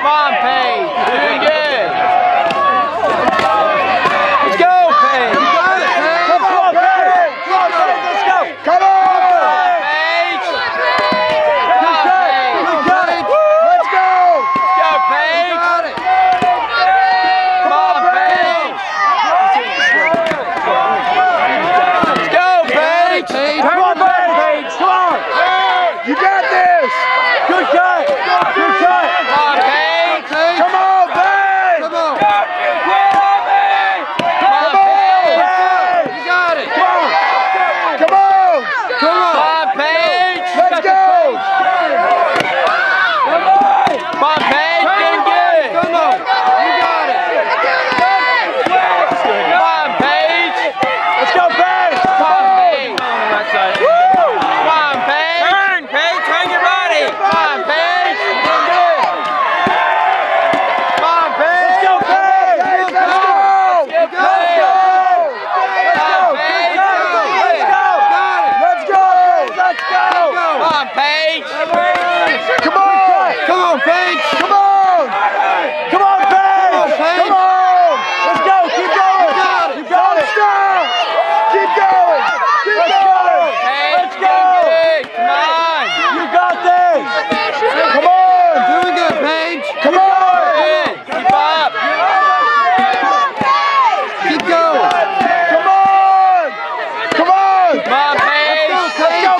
Come on, Paige. Come on, Paige. Let's go, Paige.